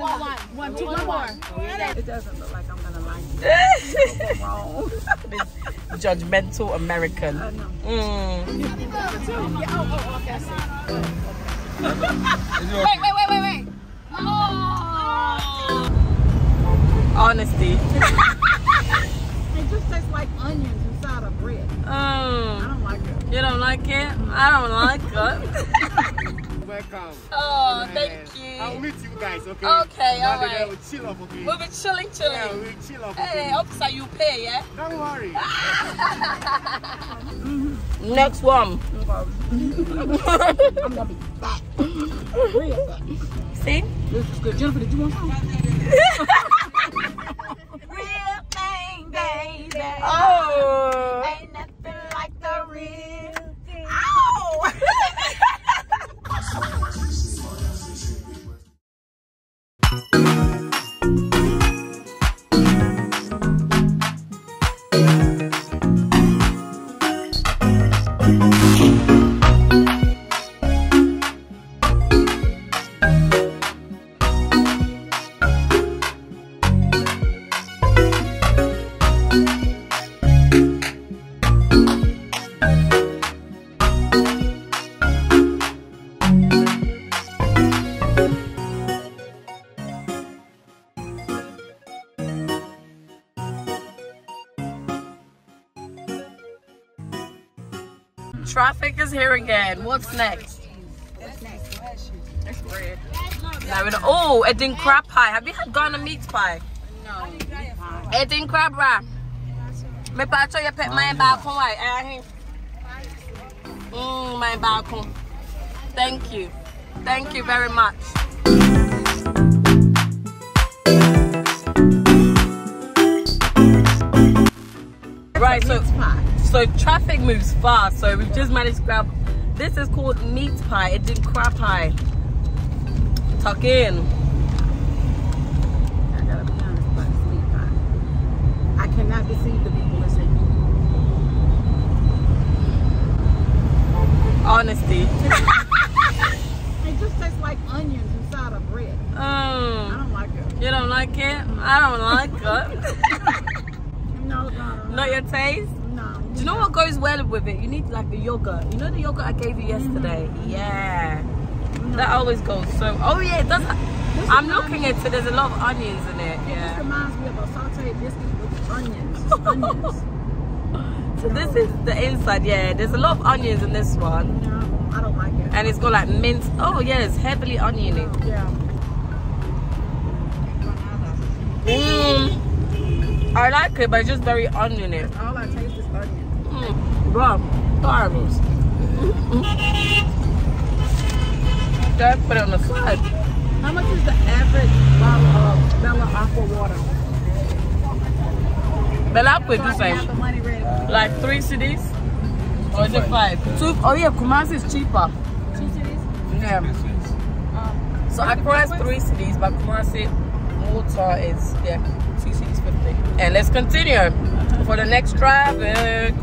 One, one, two, one more. It doesn't look like I'm gonna like it. Wrong. Judgmental American. I know. Mm. Yeah, oh, oh, okay, I see. Is it okay? Wait, wait, wait, wait, wait. Oh. Honesty. It just tastes like onions inside of bread. I Mm. don't like it. You don't like it? I don't like it. Welcome. oh, Yeah. thank I'll meet you guys, okay? Okay, Now alright. We'll chill up, okay? We'll be chilling, Yeah, chilling. we'll chill up, Hey, okay? officer, you pay, yeah? Don't worry. Next one. I'm gonna be fat. Real fat. See? This is good. Jennifer, did you want some? Real thing, baby. Oh. Ain't nothing like the real here. What's next? It's red. Now we oh, Adinkra pie. Have you had Ghana meat pie? No. Adinkra wrap. Me pa cho you pet my back home. Eh, Mm, my back home. Thank you. Thank you very much. Right, so so traffic moves fast. So we've just managed to grab. This is called meat pie. It didn't crab pie. Tuck in. I gotta be honest about this meat pie. I cannot deceive the people that say Honesty. it just tastes like onions inside of bread. I Mm. don't like it. You don't like it? I don't like it. No, no, no. Not your taste? No. Do you know what goes well with it? You need like the yogurt. You know the yogurt I gave you yesterday? Yeah. That always goes so. Oh yeah, it does. ha- I'm looking at it. There's a lot of onions in it. This Yeah. reminds me of a sauteed biscuit with onions. onions. So this is the inside. Yeah. There's a lot of onions in this one, No, I don't like it. and it's got like mint. Oh yeah, it's heavily oniony. Yeah. Mm. I like it, but it's just very oniony. All I taste is onion. Mm. Bro, horrible. Just put it on the side. How much is the average bottle of Bel-Aqua water? But I'll put So I the can same. have the money ready. Like three cedis? Or is it five? Two. Oh yeah, Kumasi is cheaper. Two cedis? Yeah. Um, So Accra is three cedis, but Kumasi Water is yeah, two cedis fifty. And let's continue for the next traffic.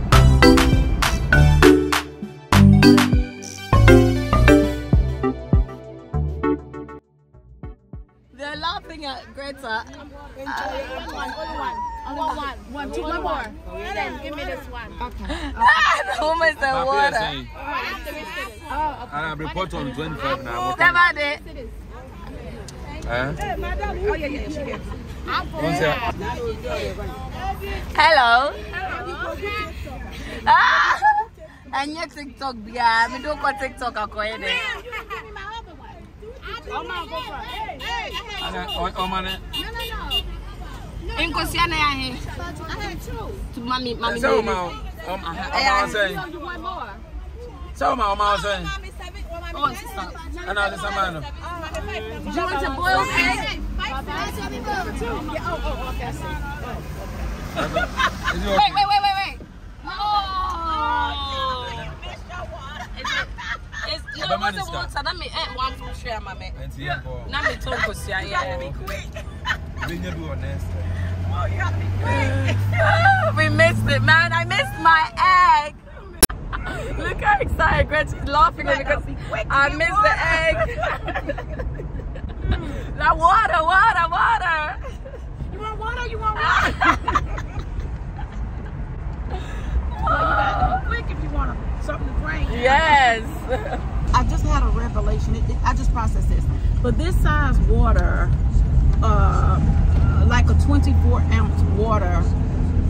Laughing at Greta. Only one, one. Only one. One, two, one more. Then give me this one. the woman said water. place saying, After this, this. and I'll report on 25 now. That about it. Eh? oh, yeah, yeah, she gets One. Hello. Ah, and your TikTok, yeah. Me don't call TikTok. I call it. And then, oh, oh, man, Inko siya na yan. I had two. To mami, mami. Say, baby. Um, Oma was saying. You want more? Say, Oma, Oma was saying. Oh, sister. And now this a man. Do you want a boiled egg? Yeah, oh, oh, okay, I see. Wait, wait. Oh. Is it? Is, no, Abema what's ni the star. water? That me eh, one from share, mami. Enti yɛn kɔ. Na me tonko siya, yeah. Benya bi wɔ next. Ah, we missed it, man. I missed my egg. Look how excited Gretchen's laughing at because I missed the egg. Now water, water, water. You want water? You want water? well, you got to be quick if you want something to drink. Yes. I just had a revelation. It, it- I just processed this. But this size water, uh, like a 24 ounce water,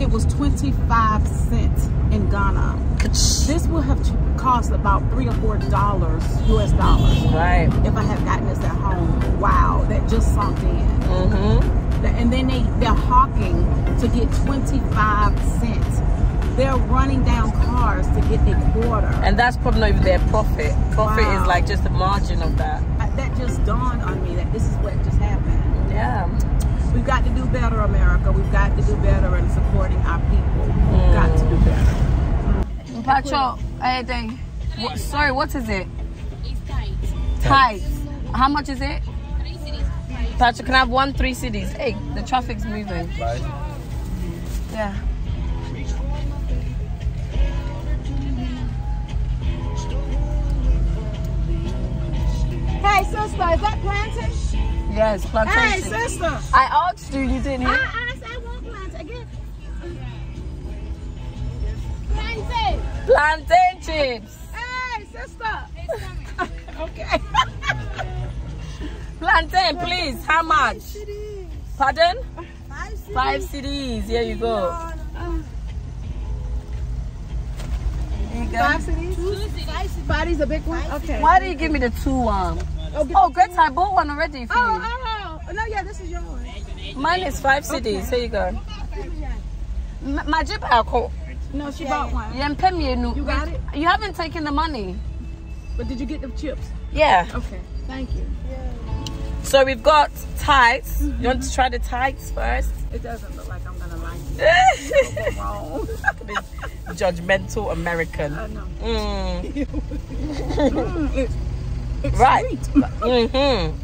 it was 25 cents in Ghana. This would have cost about three or four dollars, US dollars, Right. if I had gotten this at home. Wow, that just sunk in. Mm-hmm. And then they, they're hawking to get 25 cents. They're running down cars to get a quarter. And that's probably not even their profit. Profit Wow. is like just the margin of that. That just dawned on me that this is what just happened. Yeah. We've got to do better, America. We've got to do better in supporting our people. We've mm. got to do better. Pacho, dang. What, sorry, what is it? It's tight. Tight. How much is it? Three cedis. Tight. Pacho, can I have one three cedis? Hey, the traffic's moving. Right. Yeah. Hey, sister, is that plantain? Yes, Hey, sister. I asked you, you didn't I, hear. I said I want plantain. Again. Plantain. Plantain chips. Hey, sister. It's coming. Okay. Plantain, please. How much? Pardon? Five cedis. Here you go. Here you go. Five cedis? Two cedis. Body's a big one? Okay. Why do you give me the two one? Oh, great! I bought one already for Oh, you. oh, oh. No, yeah, this is yours. Mine is five cedis. Here you go. My jib. No, she bought one. You pay me a new- You got it? You haven't taken the money. But did you get the chips? Yeah. Okay. Thank you. So we've got tights. You want to try the tights first? It doesn't look like I'm gonna like it. Wrong. Judgmental American. I know. Mm. Mm, it's Right. Mm-hmm.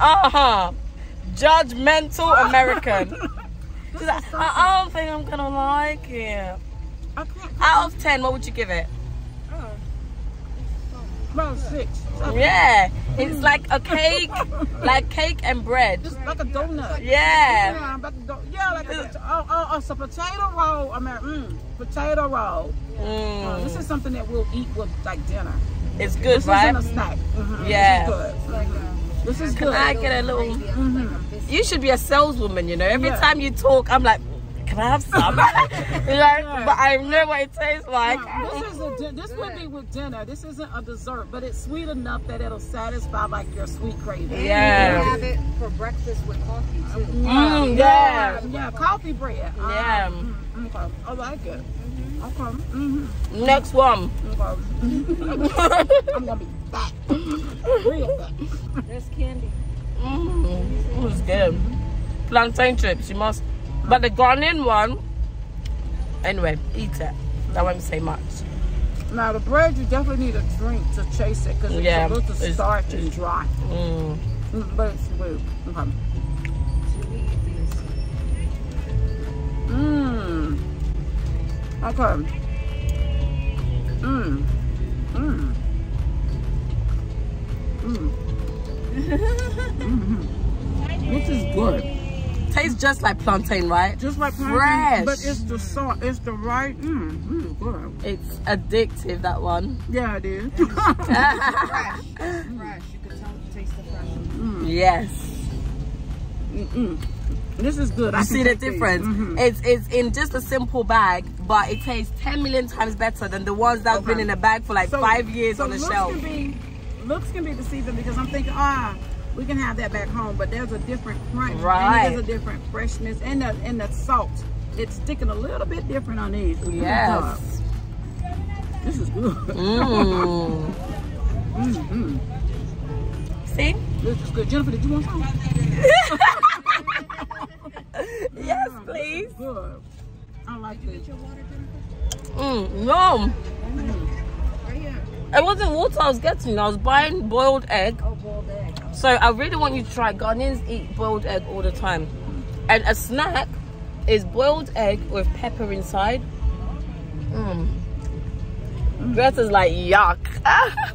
Uh-huh. Judgmental American. Like, I, I don't think I'm gonna like it. Out of ten, what would you give it? About six. Seven. Yeah. It's like a cake, like cake and bread. Just like a donut. Yeah. Yeah, to go. Yeah, like a, oh, oh, oh, it's a potato roll. I mean, mm, potato roll. Oh, Mm. this is something that we'll eat with like dinner. It's good, this right? isn't a snack. Mhm, Yeah. This is good. Mhm. This is Can good. I get a little? Mhm. You should be a saleswoman, you know. Every Yeah. time you talk, I'm like, can I have some? like, but I know what it tastes like. Yeah, this is a di- this would be with dinner. This isn't a dessert, but it's sweet enough that it'll satisfy like your sweet craving. Yeah. have it for breakfast with coffee too. Mm, yeah, yeah. yeah, coffee bread. Yeah. Um, mm, okay. I like it. Okay. Mm-hmm. Next one. Okay. I'm gonna be fat, real fat. There's candy. Mm, it was good. Plantain chips, you must. But the Ghanaian one, anyway, eat it. I won't say much. Now the bread, you definitely need a drink to chase it because it's Yeah, a little it's- starch and dry. Mm. Mm, But it's good. Okay. Okay. Mmm. Mmm. Mmm. Mhm. This is good. Tastes just like plantain, right? Just like plantain, Fresh. but it's the salt. It's the right. Mmm. Is good. It's addictive, that one. Yeah, it is. Fresh. Fresh. You could tell, taste the fresh. Mm. yes. Mm-mm. This is good. I see the difference? Mhm. It's it's in just a simple bag, but it tastes 10 million times better than the ones that have been in a bag for like So- five years so on the looks shelf. Can be, looks can be deceiving because I'm thinking, ah, we can have that back home, but there's a different crunch, Right. And there's a different freshness, and the and the salt. It's sticking a little bit different on these. Yes. This is good. Mm. Mm-hmm. See? This is good. Jennifer, did you want some? Mm. Good. I like this. Mm, no. It wasn't water I was getting. I was buying boiled egg. Oh, boiled egg. So I really want you to try. Ghanaians eat boiled egg all the time. And a snack is boiled egg with pepper inside. Mm. Greta's like, yuck.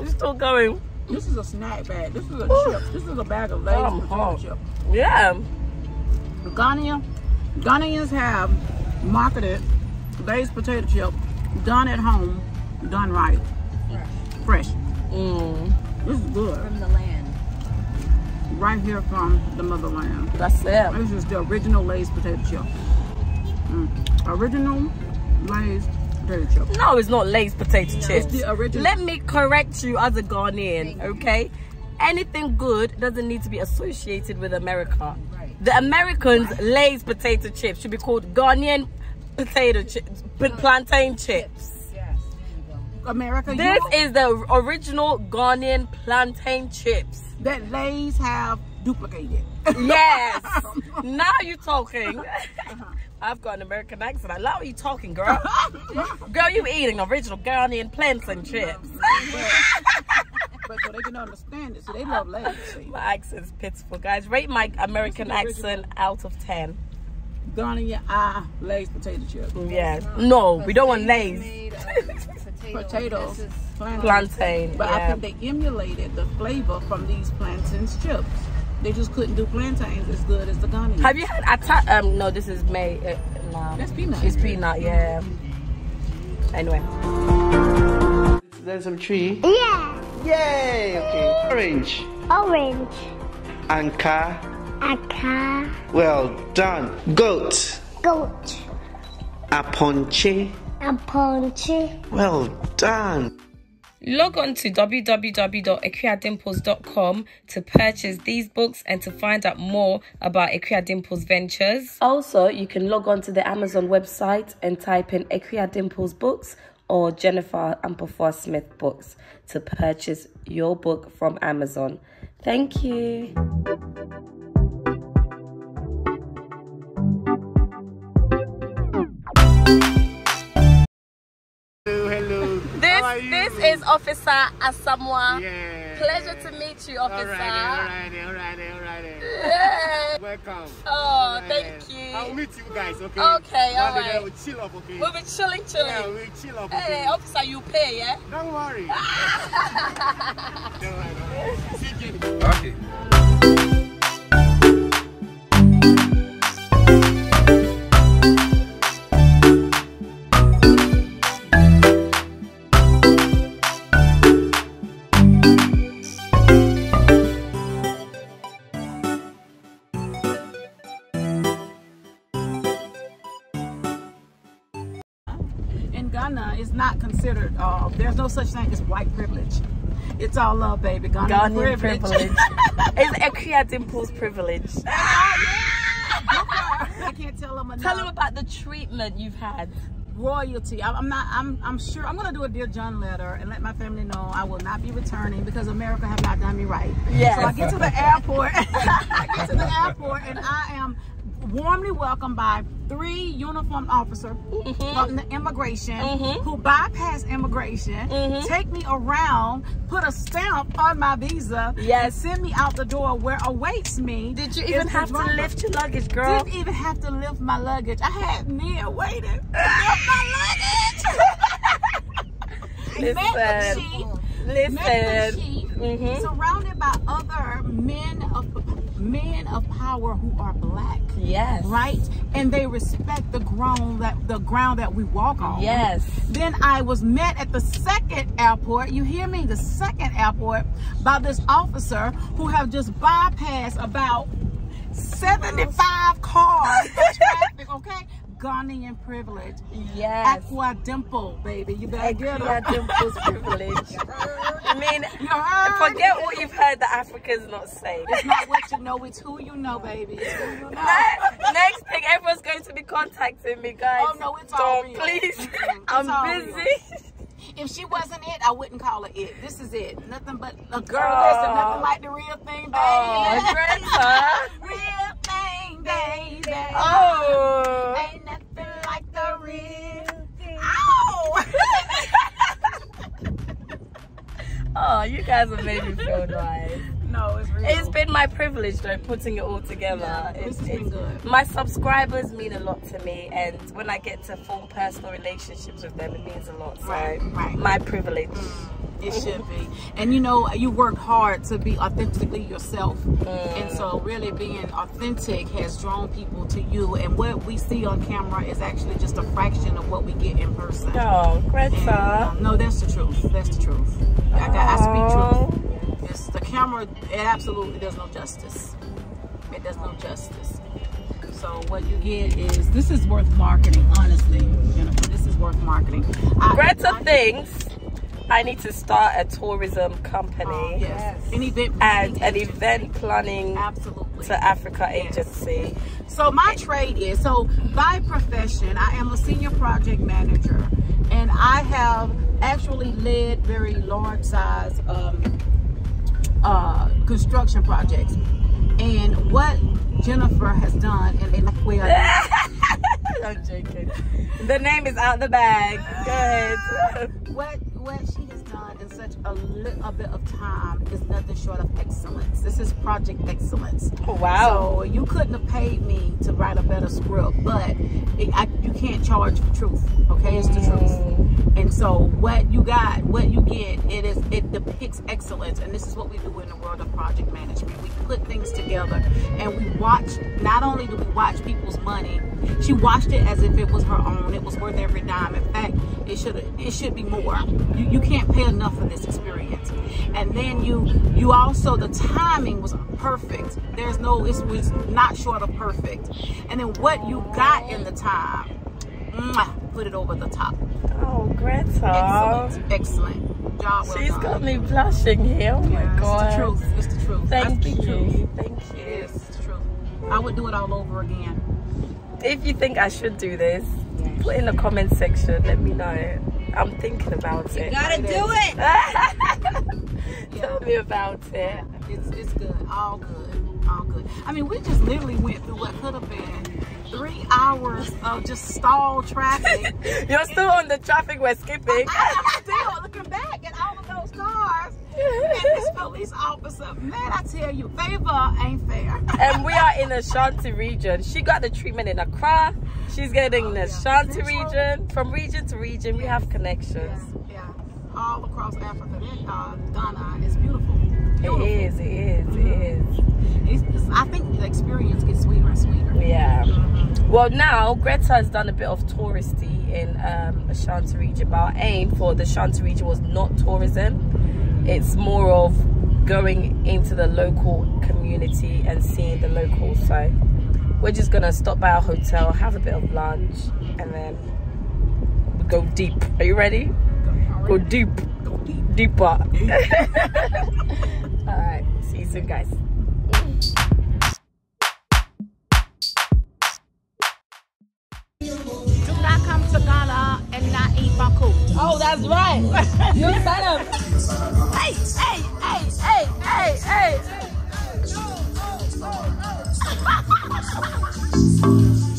It's still going. This is a snack bag. This is a chip. This is a bag of Lay's potato chip. Yeah. Ghanaian, Ghanaians have marketed Lay's potato chip done at home, done right, fresh. Mm, This is good. From the land. Right here from the motherland. that's it. This is the original Lay's potato chip. Mm. Original Lay's potato chip. No, it's not Lay's potato It's chips. the original. Let me correct you as a Ghanaian, okay? Anything good doesn't need to be associated with America. Right. The Americans' Lay's potato chips should be called Ghanaian potato chips, plantain chips. Yes. You. America, This you, is the original Ghanaian plantain chips. that Lay's have duplicated. Yes. now you're talking. I've got an American accent. I love you talking, girl. girl, you eating original Ghanaian plantain chips. But so they can understand it, so they love Lay's. see. My accent's pitiful, guys. Rate my American This is the accent out of 10. Ghanaian eye Lay's potato chip. Yeah. No, we don't want Lay's Lays. made of potato. Potatoes. Plantain. Plantain. But I think they emulated the flavor from these plantains chips. They just couldn't do plantains as good as the Ghanaian. Have you had atta- um no this is May uh, no. That's peanut. It's peanut, yeah. Anyway. There's some tree. Yeah, Yay! Okay. Orange. orange, And car. a car, Well done. Goat. goat, Aponche. a ponche. Well done. Log on to www.akuadimples.com to purchase these books and to find out more about Akua Dimples Ventures. Also, you can log on to the Amazon website and type in Akua Dimples Books or Jennifer Ampleforth Smith Books to purchase your book from Amazon. Thank you. Is Officer Asamoah. Yeah. Pleasure to meet you, officer. Alright, alright, alright. Yay. Welcome. Oh, Alright. thank you. I'll meet you guys, okay? Okay, alright. We'll chill up, okay? We'll be chilling, chilling. Yeah, we'll chill up, Hey, officer, you pay, yeah? Don't worry. don't worry, don't worry. See you. Okay. Ghana, it's not considered. Uh, there's no such thing as white privilege. It's all love, baby. Ghanaian, Ghanaian privilege. privilege. it's Akua Dimples privilege. I can't tell them enough. Tell him about the treatment you've had. royalty. I- I'm not. I'm. I'm sure. I'm gonna do a dear John letter and let my family know I will not be returning because America have not done me right. Yes. So I get to the airport. I get to the airport and I am warmly welcomed by three uniformed officers Mm-hmm. from the immigration who bypass immigration, Mm-hmm. take me around, put a stamp on my visa, Yes. and send me out the door where awaits me. Did you even have to lift your luggage, girl? Didn't even have to lift my luggage. I had Nia waiting to lift my luggage. Listen, the listen. chief. Mhm. Surrounded by other men of men of power who are black. Yes. Right? And they respect the ground that the ground that we walk on. Yes. Then I was met at the second airport, you hear me? The second airport by this officer who have just bypassed about 75 cars traffic, okay? Ghanaian privilege. Yes. Akua Dimple, baby. You better get her. Dimples privilege. I mean, forget what you've heard the Africans not say. It's not what you know, it's who you know, baby. It's who you know. Ne- Next thing, everyone's going to be contacting me, guys. Oh, no, it's all Don't, real. please. Mm-mm, I'm it's all real. busy. If she wasn't it, I wouldn't call her it. This is it. Nothing but a girl. Oh. Listen, nothing like the real thing, oh, baby. Oh, real thing, baby. Oh. Nothing like the real thing. Ow! Oh, you guys have made me feel nice. no, it's real. It's been my privilege though, putting it all together. Yeah, It's- been good. My subscribers mean a lot to me, and when I get to form personal relationships with them, it means a lot. So, Right, right. my privilege. Mm. It should be. And you know, you work hard to be authentically yourself. And so really being authentic has drawn people to you. And what we see on camera is actually just a fraction of what we get in person. Oh, And, um, no, that's the truth. That's the truth. I, got, I speak truth. It's the camera. It absolutely does no justice. It does no justice. So what you get is this is worth marketing. Honestly, Jennifer, this is worth marketing. I- Greta I- thinks I need to start a tourism company Oh, yes, an event and an agency. event planning Absolutely. to Africa Yes. agency. So my trade is so by profession, I am a senior project manager, and I have actually led very large size um, uh, construction projects. And what Jennifer has done, and, and well, I'm joking. The name is out the bag. Go ahead. what what she has done in such a little bit of time is nothing short of excellence. This is project excellence. Oh, wow. So you couldn't have paid me to write a better script, but it, I, you can't charge for truth. Okay, it's the truth. Mm. And so what you got, what you get, it is it depicts excellence, and this is what we do in the world of project management. We put things together, and we watch. Not only do we watch people's money, she watched it as if it was her own. It was worth every dime. In fact, it should it should be more. You, you can't pay enough for this experience. And then you you also the timing was perfect. There's no it was not short of perfect. And then what you got in the time, mwah, put it over the top. Oh, Greta. Excellent, excellent job. Well She's done. got me blushing here. Oh my Yeah, god. It's the truth. It's the truth. Thank That's the truth. you. Thank you. is it's the truth. I would do it all over again. If you think I should do this, put in the comment section. Let me know. I'm thinking about it. You gotta do it. Tell me about it. It's it's good. All good. All good. I mean, we just literally went through what could have been three hours of just stalled traffic. You're still on the traffic we're skipping. I'm still looking back at all of those cars. And this police officer, man, I tell you, favor ain't fair. and we are in the Ashanti region. She got the treatment in Accra. She's getting the Ashanti region. From region to region, we have connections. Yeah, all across Africa. Uh, Ghana is beautiful. Beautiful. is, it is, it is. It's, it's, I think the experience gets sweeter and sweeter. Yeah. Well, now Greta has done a bit of touristy in um, Ashanti region, but our aim for the Ashanti region was not tourism. It's more of going into the local community and seeing the locals. So we're just gonna stop by our hotel, have a bit of lunch, and then go deep. Are you ready? Go deep, Go deep. deeper. All right. See you soon, guys. That's right. you sign up. Hey, hey, hey, hey, hey, hey. hey.